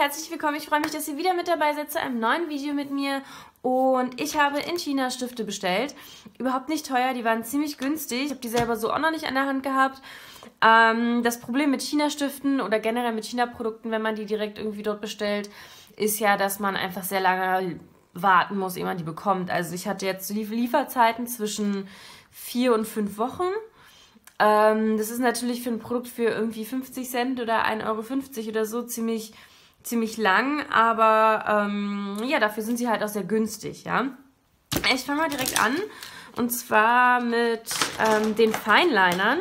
Herzlich willkommen. Ich freue mich, dass ihr wieder mit dabei seid zu einem neuen Video mit mir. Und ich habe in China Stifte bestellt. Überhaupt nicht teuer, die waren ziemlich günstig. Ich habe die selber so auch noch nicht an der Hand gehabt. Ähm, das Problem mit China-Stiften oder generell mit China-Produkten, wenn man die direkt irgendwie dort bestellt, ist ja, dass man einfach sehr lange warten muss, ehe man die bekommt. Also ich hatte jetzt Lieferzeiten zwischen vier und fünf Wochen. Ähm, das ist natürlich für ein Produkt für irgendwie 50 Cent oder 1,50 Euro oder so ziemlich, ziemlich lang, aber ähm, ja, dafür sind sie halt auch sehr günstig, ja. Ich fange mal direkt an und zwar mit ähm, den Feinlinern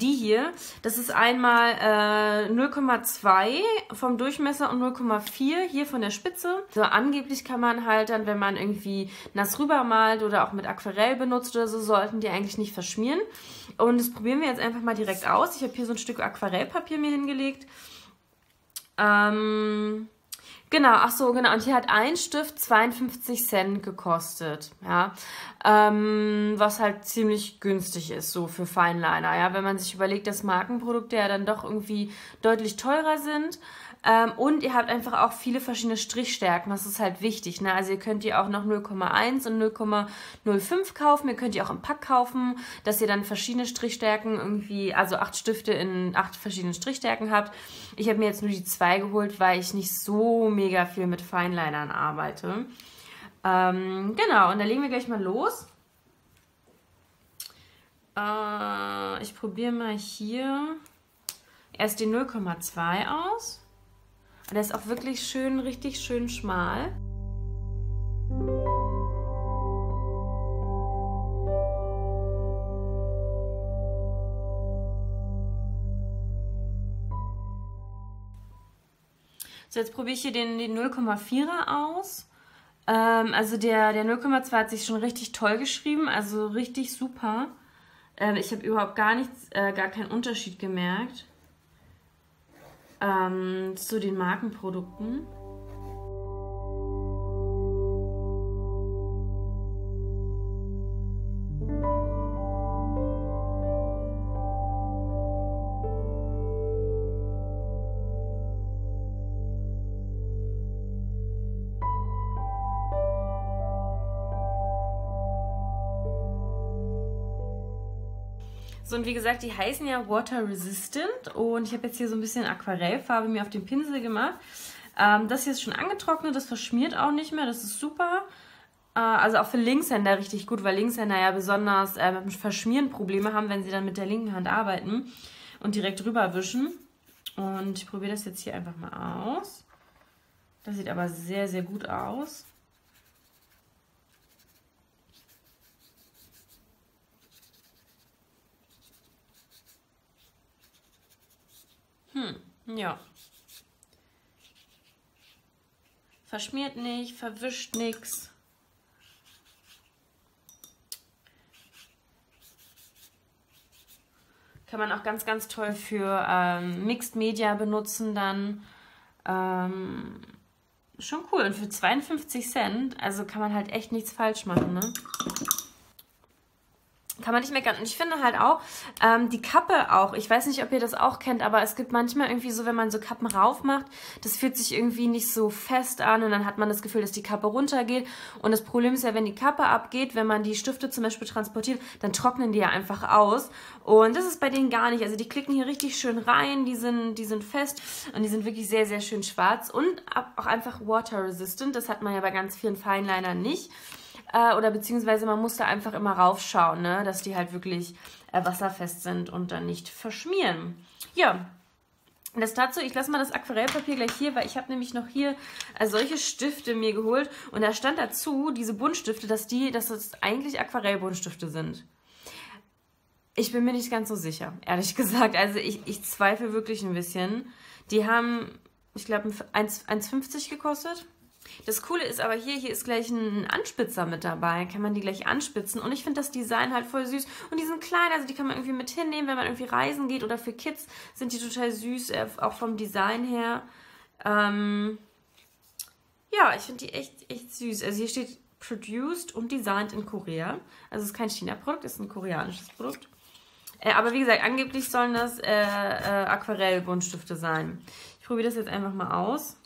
die hier, das ist einmal äh, 0,2 vom Durchmesser und 0,4 hier von der Spitze. So angeblich kann man halt dann, wenn man irgendwie nass rübermalt oder auch mit Aquarell benutzt oder so, sollten die eigentlich nicht verschmieren. Und das probieren wir jetzt einfach mal direkt aus. Ich habe hier so ein Stück Aquarellpapier mir hingelegt. Ähm, Genau, ach so, genau. Und hier hat ein Stift 52 Cent gekostet, ja. Ähm, was halt ziemlich günstig ist, so für Feinliner, ja. Wenn man sich überlegt, dass Markenprodukte ja dann doch irgendwie deutlich teurer sind. Ähm, und ihr habt einfach auch viele verschiedene Strichstärken. Das ist halt wichtig. Ne? Also ihr könnt die auch noch 0,1 und 0,05 kaufen. Ihr könnt die auch im Pack kaufen, dass ihr dann verschiedene Strichstärken irgendwie, also acht Stifte in acht verschiedenen Strichstärken habt. Ich habe mir jetzt nur die zwei geholt, weil ich nicht so mega viel mit Feinlinern arbeite. Ähm, genau, und da legen wir gleich mal los. Äh, ich probiere mal hier erst die 0,2 aus. Der ist auch wirklich schön, richtig schön schmal. So, jetzt probiere ich hier den, den 0,4er aus. Ähm, also der, der 0,2 hat sich schon richtig toll geschrieben, also richtig super. Ähm, ich habe überhaupt gar nichts, äh, gar keinen Unterschied gemerkt ähm, zu den Markenprodukten. Und wie gesagt, die heißen ja Water Resistant und ich habe jetzt hier so ein bisschen Aquarellfarbe mir auf den Pinsel gemacht. Ähm, das hier ist schon angetrocknet, das verschmiert auch nicht mehr, das ist super. Äh, also auch für Linkshänder richtig gut, weil Linkshänder ja besonders äh, mit Verschmieren Probleme haben, wenn sie dann mit der linken Hand arbeiten und direkt rüber wischen. Und ich probiere das jetzt hier einfach mal aus. Das sieht aber sehr, sehr gut aus. Hm, ja. Verschmiert nicht, verwischt nichts. Kann man auch ganz, ganz toll für ähm, Mixed Media benutzen dann. Ähm, schon cool. Und für 52 Cent, also kann man halt echt nichts falsch machen, ne? Kann man nicht meckern. Und ich finde halt auch, ähm, die Kappe auch, ich weiß nicht, ob ihr das auch kennt, aber es gibt manchmal irgendwie so, wenn man so Kappen rauf macht, das fühlt sich irgendwie nicht so fest an und dann hat man das Gefühl, dass die Kappe runtergeht. Und das Problem ist ja, wenn die Kappe abgeht, wenn man die Stifte zum Beispiel transportiert, dann trocknen die ja einfach aus. Und das ist bei denen gar nicht. Also die klicken hier richtig schön rein, die sind, die sind fest und die sind wirklich sehr, sehr schön schwarz und auch einfach water resistant. Das hat man ja bei ganz vielen Feinlinern nicht äh, oder beziehungsweise man muss da einfach immer raufschauen, ne? dass die halt wirklich äh, wasserfest sind und dann nicht verschmieren. Ja, das dazu, ich lasse mal das Aquarellpapier gleich hier, weil ich habe nämlich noch hier äh, solche Stifte mir geholt und da stand dazu, diese Buntstifte, dass die, dass das eigentlich Aquarellbuntstifte sind. Ich bin mir nicht ganz so sicher, ehrlich gesagt. Also ich, ich zweifle wirklich ein bisschen. Die haben, ich glaube, 1,50 gekostet. Das Coole ist aber hier, hier ist gleich ein Anspitzer mit dabei. Kann man die gleich anspitzen. Und ich finde das Design halt voll süß. Und die sind klein, also die kann man irgendwie mit hinnehmen, wenn man irgendwie reisen geht. Oder für Kids sind die total süß, äh, auch vom Design her. Ähm ja, ich finde die echt, echt süß. Also hier steht produced und designed in Korea. Also es ist kein China-Produkt, es ist ein koreanisches Produkt. Äh, aber wie gesagt, angeblich sollen das äh, äh, Aquarellbuntstifte sein. Ich probiere das jetzt einfach mal aus.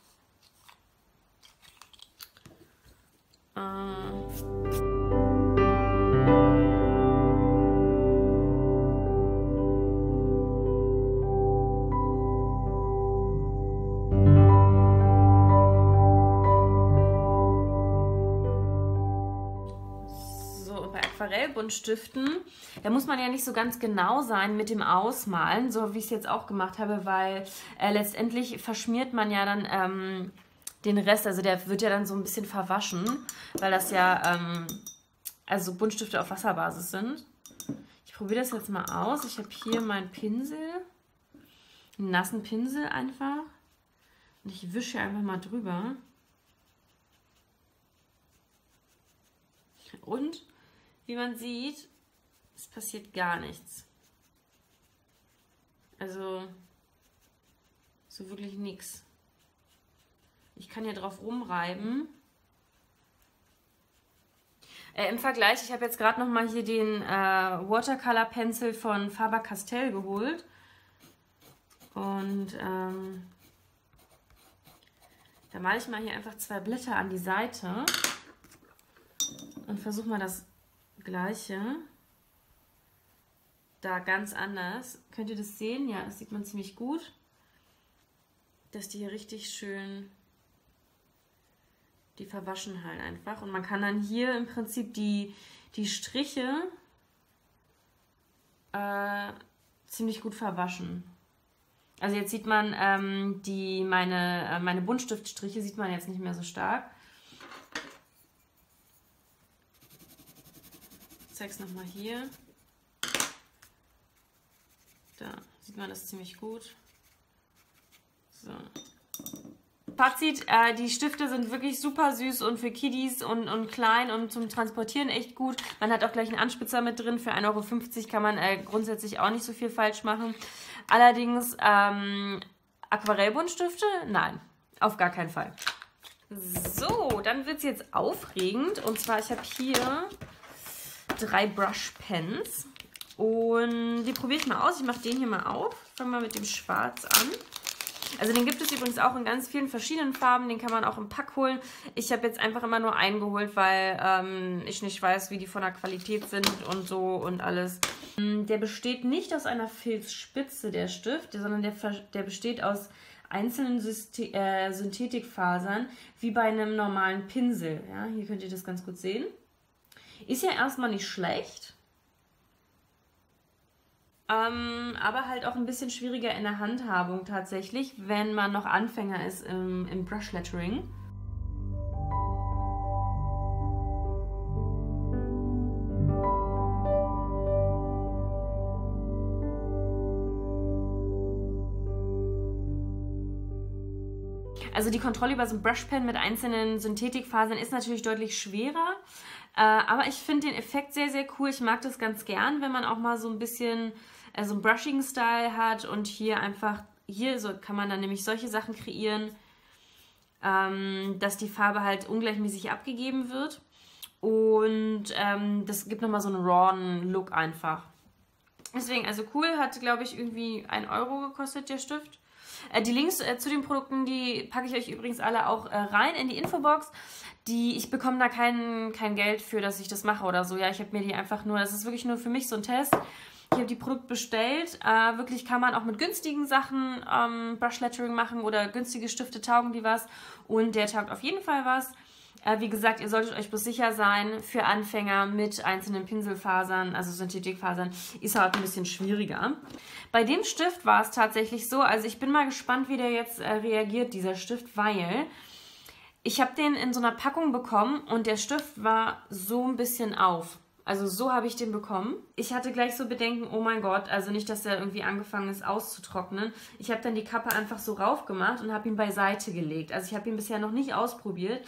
Aquarellbuntstiften, da muss man ja nicht so ganz genau sein mit dem Ausmalen, so wie ich es jetzt auch gemacht habe, weil äh, letztendlich verschmiert man ja dann ähm, den Rest, also der wird ja dann so ein bisschen verwaschen, weil das ja ähm, also Buntstifte auf Wasserbasis sind. Ich probiere das jetzt mal aus. Ich habe hier meinen Pinsel, einen nassen Pinsel einfach. Und ich wische einfach mal drüber. Und wie man sieht, es passiert gar nichts. Also, so wirklich nichts. Ich kann hier drauf rumreiben. Äh, Im Vergleich, ich habe jetzt gerade noch mal hier den äh, Watercolor Pencil von Faber-Castell geholt. Und ähm, da male ich mal hier einfach zwei Blätter an die Seite und versuche mal das gleiche. Da ganz anders. Könnt ihr das sehen? Ja, das sieht man ziemlich gut. Dass die hier richtig schön, die verwaschen halt einfach. Und man kann dann hier im Prinzip die, die Striche äh, ziemlich gut verwaschen. Also jetzt sieht man ähm, die, meine, äh, meine Buntstiftstriche sieht man jetzt nicht mehr so stark. zeige es nochmal hier. Da sieht man das ziemlich gut. So. Fazit, äh, die Stifte sind wirklich super süß und für Kiddies und, und klein und zum Transportieren echt gut. Man hat auch gleich einen Anspitzer mit drin. Für 1,50 Euro kann man äh, grundsätzlich auch nicht so viel falsch machen. Allerdings ähm, Aquarellbuntstifte? Nein, auf gar keinen Fall. So, dann wird es jetzt aufregend. Und zwar, ich habe hier drei Brush Pens. Und die probiere ich mal aus. Ich mache den hier mal auf. Fangen wir mit dem Schwarz an. Also den gibt es übrigens auch in ganz vielen verschiedenen Farben. Den kann man auch im Pack holen. Ich habe jetzt einfach immer nur einen geholt, weil ähm, ich nicht weiß, wie die von der Qualität sind und so und alles. Mm, der besteht nicht aus einer Filzspitze, der Stift, sondern der, der besteht aus einzelnen Syste äh, Synthetikfasern, wie bei einem normalen Pinsel. Ja, hier könnt ihr das ganz gut sehen. Ist ja erstmal nicht schlecht. Ähm, aber halt auch ein bisschen schwieriger in der Handhabung tatsächlich, wenn man noch Anfänger ist im, im Brush Lettering. Also die Kontrolle über so ein Brushpen mit einzelnen Synthetikfasern ist natürlich deutlich schwerer. Äh, aber ich finde den Effekt sehr, sehr cool. Ich mag das ganz gern, wenn man auch mal so ein bisschen äh, so einen Brushing-Style hat und hier einfach, hier so kann man dann nämlich solche Sachen kreieren, ähm, dass die Farbe halt ungleichmäßig abgegeben wird. Und ähm, das gibt nochmal so einen rawen Look einfach. Deswegen, also cool, hat glaube ich irgendwie 1 Euro gekostet, der Stift. Äh, die Links äh, zu den Produkten, die packe ich euch übrigens alle auch äh, rein in die Infobox die, ich bekomme da kein, kein Geld für, dass ich das mache oder so. Ja, ich habe mir die einfach nur, das ist wirklich nur für mich so ein Test. Ich habe die Produkte bestellt. Äh, wirklich kann man auch mit günstigen Sachen ähm, Brush Lettering machen oder günstige Stifte taugen die was. Und der taugt auf jeden Fall was. Äh, wie gesagt, ihr solltet euch bloß sicher sein, für Anfänger mit einzelnen Pinselfasern, also Synthetikfasern, ist halt ein bisschen schwieriger. Bei dem Stift war es tatsächlich so, also ich bin mal gespannt, wie der jetzt äh, reagiert, dieser Stift, weil ich habe den in so einer Packung bekommen und der Stift war so ein bisschen auf. Also so habe ich den bekommen. Ich hatte gleich so Bedenken, oh mein Gott, also nicht, dass der irgendwie angefangen ist auszutrocknen. Ich habe dann die Kappe einfach so rauf gemacht und habe ihn beiseite gelegt. Also ich habe ihn bisher noch nicht ausprobiert.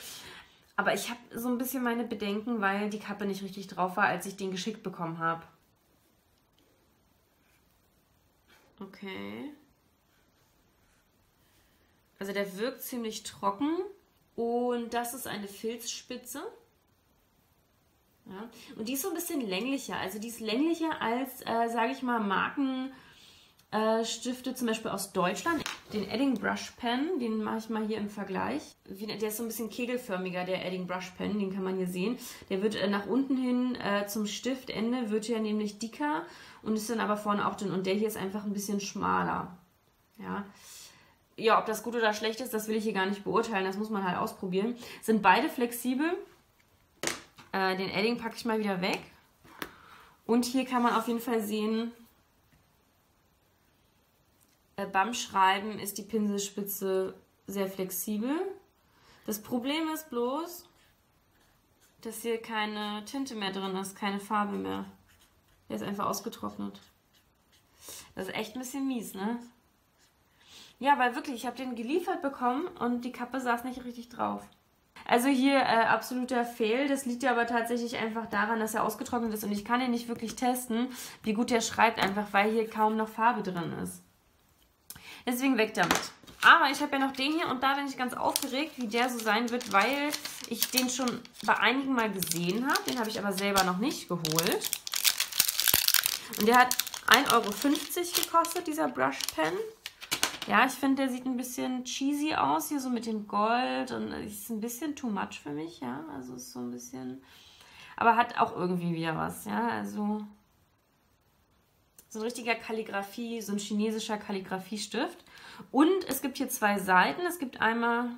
Aber ich habe so ein bisschen meine Bedenken, weil die Kappe nicht richtig drauf war, als ich den geschickt bekommen habe. Okay. Also der wirkt ziemlich trocken. Und das ist eine Filzspitze. Ja? Und die ist so ein bisschen länglicher. Also die ist länglicher als, äh, sage ich mal, Markenstifte äh, zum Beispiel aus Deutschland. Den Edding Brush Pen, den mache ich mal hier im Vergleich. Der ist so ein bisschen kegelförmiger, der Edding Brush Pen, den kann man hier sehen. Der wird äh, nach unten hin äh, zum Stiftende, wird ja nämlich dicker und ist dann aber vorne auch dünn. Und der hier ist einfach ein bisschen schmaler. Ja, ja, ob das gut oder schlecht ist, das will ich hier gar nicht beurteilen. Das muss man halt ausprobieren. Sind beide flexibel. Äh, den Edding packe ich mal wieder weg. Und hier kann man auf jeden Fall sehen, äh, beim Schreiben ist die Pinselspitze sehr flexibel. Das Problem ist bloß, dass hier keine Tinte mehr drin ist, keine Farbe mehr. Der ist einfach ausgetrocknet. Das ist echt ein bisschen mies, ne? Ja, weil wirklich, ich habe den geliefert bekommen und die Kappe saß nicht richtig drauf. Also hier äh, absoluter Fail. Das liegt ja aber tatsächlich einfach daran, dass er ausgetrocknet ist und ich kann ihn nicht wirklich testen, wie gut er schreibt, einfach weil hier kaum noch Farbe drin ist. Deswegen weg damit. Aber ich habe ja noch den hier und da bin ich ganz aufgeregt, wie der so sein wird, weil ich den schon bei einigen mal gesehen habe. Den habe ich aber selber noch nicht geholt. Und der hat 1,50 Euro gekostet, dieser Brush Pen. Ja, ich finde, der sieht ein bisschen cheesy aus, hier so mit dem Gold und ist ein bisschen too much für mich, ja. Also ist so ein bisschen, aber hat auch irgendwie wieder was, ja. Also so ein richtiger Kalligrafie, so ein chinesischer Kalligrafiestift. Und es gibt hier zwei Seiten. Es gibt einmal,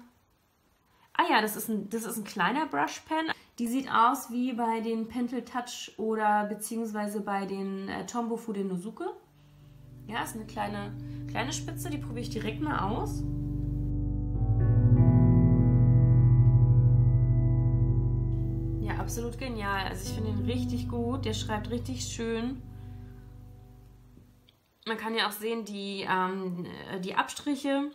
ah ja, das ist ein, das ist ein kleiner Brushpen. Die sieht aus wie bei den Pentel Touch oder beziehungsweise bei den äh, Tombow Fudenosuke. Ja, ist eine kleine, kleine Spitze, die probiere ich direkt mal aus. Ja, absolut genial. Also ich finde ihn richtig gut. Der schreibt richtig schön. Man kann ja auch sehen, die, ähm, die Abstriche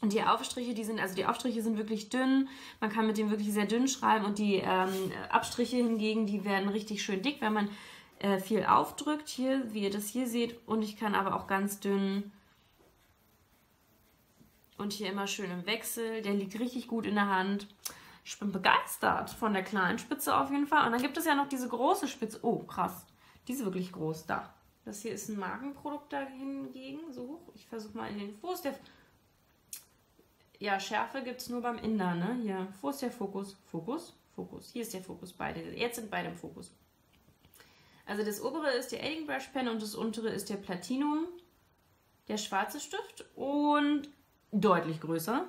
und die Aufstriche, die sind, also die Aufstriche sind wirklich dünn. Man kann mit dem wirklich sehr dünn schreiben und die ähm, Abstriche hingegen, die werden richtig schön dick, wenn man äh, viel aufdrückt, hier, wie ihr das hier seht. Und ich kann aber auch ganz dünn und hier immer schön im Wechsel. Der liegt richtig gut in der Hand. Ich bin begeistert von der kleinen Spitze auf jeden Fall. Und dann gibt es ja noch diese große Spitze. Oh, krass. Die ist wirklich groß. Da. Das hier ist ein Markenprodukt da hingegen. So hoch. Ich versuche mal in den Fuß. Der ja, Schärfe gibt es nur beim Inder, ne? Hier. Wo ist der Fokus? Fokus? Fokus. Hier ist der Fokus. Beide. Jetzt sind beide im Fokus. Also das obere ist der Edding Brush Pen und das untere ist der Platinum, der schwarze Stift und deutlich größer.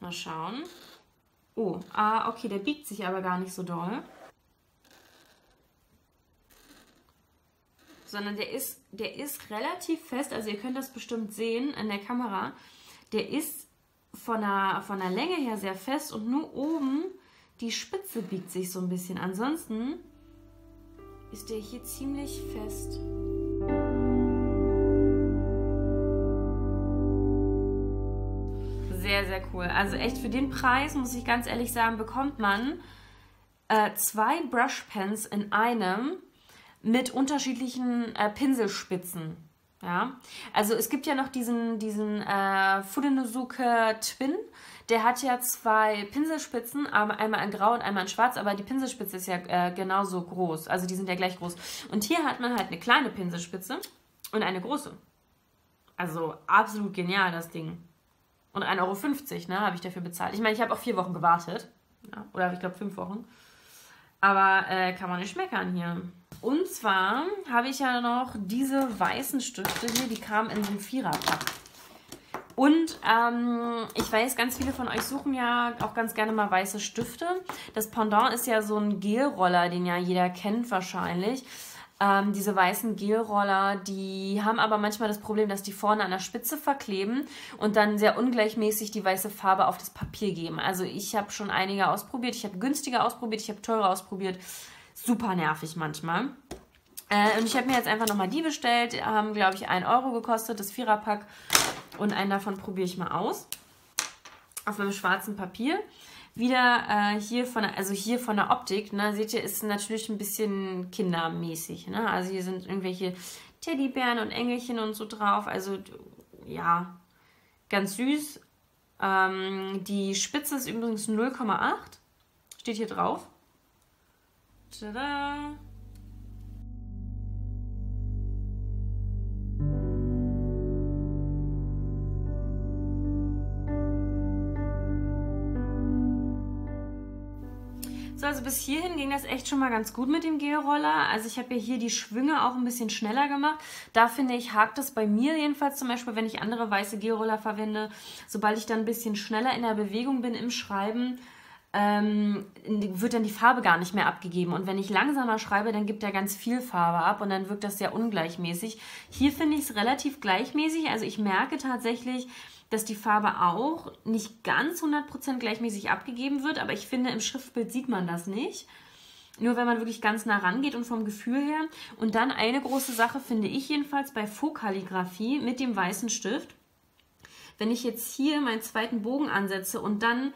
Mal schauen. Oh, ah, okay, der biegt sich aber gar nicht so doll. Sondern der ist, der ist relativ fest, also ihr könnt das bestimmt sehen in der Kamera. Der ist von der, von der Länge her sehr fest und nur oben die Spitze biegt sich so ein bisschen. Ansonsten ist der hier ziemlich fest. Sehr, sehr cool. Also echt für den Preis, muss ich ganz ehrlich sagen, bekommt man äh, zwei Brushpens in einem mit unterschiedlichen äh, Pinselspitzen. Ja, also es gibt ja noch diesen, diesen äh, Fudenosuke Twin. Der hat ja zwei Pinselspitzen, einmal in grau und einmal in schwarz, aber die Pinselspitze ist ja äh, genauso groß. Also die sind ja gleich groß. Und hier hat man halt eine kleine Pinselspitze und eine große. Also absolut genial, das Ding. Und 1,50 Euro, ne, habe ich dafür bezahlt. Ich meine, ich habe auch vier Wochen gewartet. Ja, oder ich glaube fünf Wochen. Aber äh, kann man nicht schmeckern hier. Und zwar habe ich ja noch diese weißen Stifte hier, die kamen in so einem Viererpack. Und ähm, ich weiß, ganz viele von euch suchen ja auch ganz gerne mal weiße Stifte. Das Pendant ist ja so ein Gelroller, den ja jeder kennt wahrscheinlich. Ähm, diese weißen Gelroller, die haben aber manchmal das Problem, dass die vorne an der Spitze verkleben und dann sehr ungleichmäßig die weiße Farbe auf das Papier geben. Also ich habe schon einige ausprobiert. Ich habe günstige ausprobiert, ich habe teure ausprobiert super nervig manchmal. Äh, und ich habe mir jetzt einfach nochmal die bestellt. Die haben, glaube ich, 1 Euro gekostet, das Viererpack. Und einen davon probiere ich mal aus. Auf meinem schwarzen Papier. Wieder äh, hier von der, also hier von der Optik, ne, seht ihr, ist natürlich ein bisschen kindermäßig. Ne? Also hier sind irgendwelche Teddybären und Engelchen und so drauf. Also ja, ganz süß. Ähm, die Spitze ist übrigens 0,8. Steht hier drauf. Tada! So, also bis hierhin ging das echt schon mal ganz gut mit dem Gelroller. Also ich habe ja hier die Schwünge auch ein bisschen schneller gemacht. Da finde ich, hakt es bei mir jedenfalls zum Beispiel, wenn ich andere weiße Gelroller verwende. Sobald ich dann ein bisschen schneller in der Bewegung bin im Schreiben, ähm, wird dann die Farbe gar nicht mehr abgegeben. Und wenn ich langsamer schreibe, dann gibt er ganz viel Farbe ab und dann wirkt das sehr ungleichmäßig. Hier finde ich es relativ gleichmäßig. Also ich merke tatsächlich, dass die Farbe auch nicht ganz 100% gleichmäßig abgegeben wird, aber ich finde, im Schriftbild sieht man das nicht. Nur wenn man wirklich ganz nah rangeht und vom Gefühl her. Und dann eine große Sache finde ich jedenfalls bei Faux-Kalligraphie mit dem weißen Stift. Wenn ich jetzt hier meinen zweiten Bogen ansetze und dann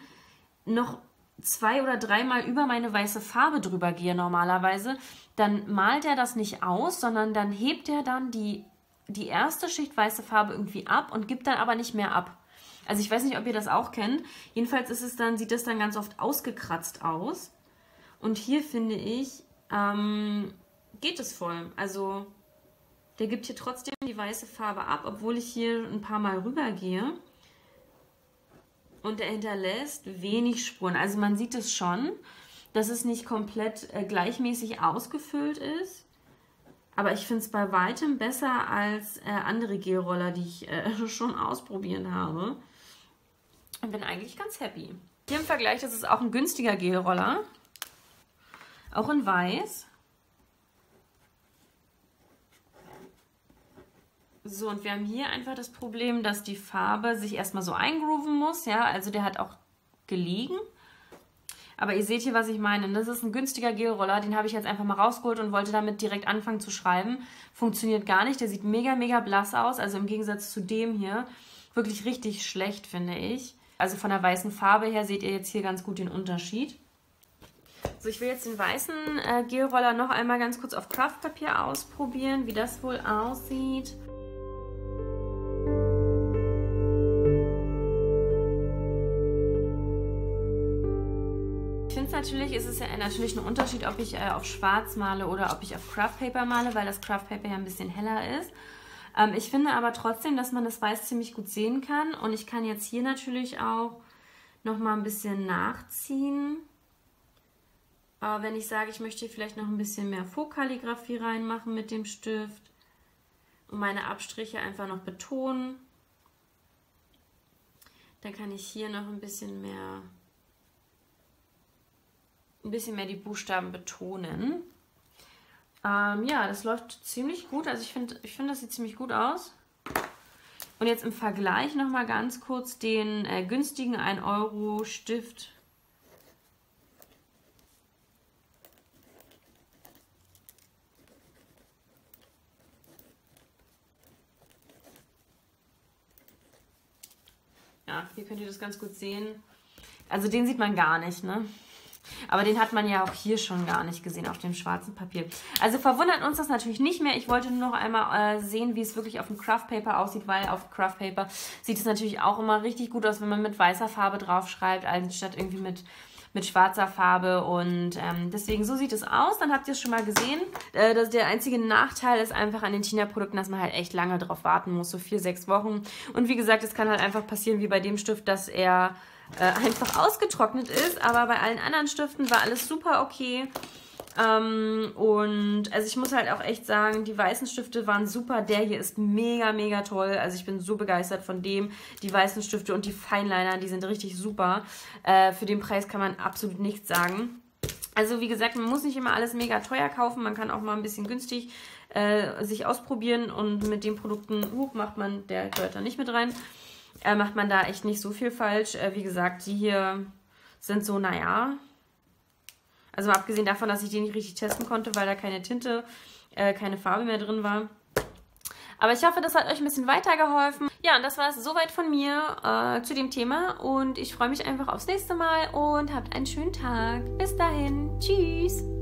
noch zwei oder dreimal über meine weiße Farbe drüber gehe normalerweise, dann malt er das nicht aus, sondern dann hebt er dann die die erste Schicht weiße Farbe irgendwie ab und gibt dann aber nicht mehr ab. Also ich weiß nicht, ob ihr das auch kennt. Jedenfalls ist es dann, sieht das dann ganz oft ausgekratzt aus. Und hier finde ich, ähm, geht es voll. Also der gibt hier trotzdem die weiße Farbe ab, obwohl ich hier ein paar Mal rüber gehe. Und er hinterlässt wenig Spuren. Also man sieht es schon, dass es nicht komplett äh, gleichmäßig ausgefüllt ist. Aber ich finde es bei weitem besser als äh, andere Gelroller, die ich äh, schon ausprobiert habe. Und bin eigentlich ganz happy. Hier im Vergleich, das ist auch ein günstiger Gelroller. Auch in weiß. So, und wir haben hier einfach das Problem, dass die Farbe sich erstmal so eingrooven muss. Ja, also der hat auch gelegen. Aber ihr seht hier, was ich meine. Das ist ein günstiger Gelroller. Den habe ich jetzt einfach mal rausgeholt und wollte damit direkt anfangen zu schreiben. Funktioniert gar nicht. Der sieht mega, mega blass aus. Also im Gegensatz zu dem hier. Wirklich richtig schlecht, finde ich. Also von der weißen Farbe her seht ihr jetzt hier ganz gut den Unterschied. So, ich will jetzt den weißen äh, Gelroller noch einmal ganz kurz auf Kraftpapier ausprobieren, wie das wohl aussieht. Natürlich ist es ja natürlich ein Unterschied, ob ich äh, auf Schwarz male oder ob ich auf Craft Paper male, weil das Craft Paper ja ein bisschen heller ist. Ähm, ich finde aber trotzdem, dass man das Weiß ziemlich gut sehen kann. Und ich kann jetzt hier natürlich auch nochmal ein bisschen nachziehen. Aber wenn ich sage, ich möchte vielleicht noch ein bisschen mehr Faux-Kalligrafie reinmachen mit dem Stift und meine Abstriche einfach noch betonen, dann kann ich hier noch ein bisschen mehr ein bisschen mehr die Buchstaben betonen. Ähm, ja, das läuft ziemlich gut. Also ich finde, ich find, das sieht ziemlich gut aus. Und jetzt im Vergleich nochmal ganz kurz den äh, günstigen 1 Euro Stift. Ja, hier könnt ihr das ganz gut sehen. Also den sieht man gar nicht, ne? Aber den hat man ja auch hier schon gar nicht gesehen auf dem schwarzen Papier. Also verwundert uns das natürlich nicht mehr. Ich wollte nur noch einmal äh, sehen, wie es wirklich auf dem Craft Paper aussieht, weil auf Craft Paper sieht es natürlich auch immer richtig gut aus, wenn man mit weißer Farbe draufschreibt, anstatt irgendwie mit mit schwarzer Farbe und ähm, deswegen so sieht es aus. Dann habt ihr es schon mal gesehen. Äh, das, der einzige Nachteil ist einfach an den China-Produkten, dass man halt echt lange drauf warten muss, so vier, sechs Wochen. Und wie gesagt, es kann halt einfach passieren wie bei dem Stift, dass er äh, einfach ausgetrocknet ist. Aber bei allen anderen Stiften war alles super okay. Ähm, und also ich muss halt auch echt sagen, die weißen Stifte waren super. Der hier ist mega, mega toll. Also ich bin so begeistert von dem. Die weißen Stifte und die Feinliner, die sind richtig super. Äh, für den Preis kann man absolut nichts sagen. Also wie gesagt, man muss nicht immer alles mega teuer kaufen. Man kann auch mal ein bisschen günstig äh, sich ausprobieren. Und mit den Produkten, huch, macht man, der gehört da nicht mit rein äh, macht man da echt nicht so viel falsch. Äh, wie gesagt, die hier sind so, naja. Also abgesehen davon, dass ich die nicht richtig testen konnte, weil da keine Tinte, äh, keine Farbe mehr drin war. Aber ich hoffe, das hat euch ein bisschen weitergeholfen. Ja, und das war es soweit von mir äh, zu dem Thema. Und ich freue mich einfach aufs nächste Mal und habt einen schönen Tag. Bis dahin. Tschüss.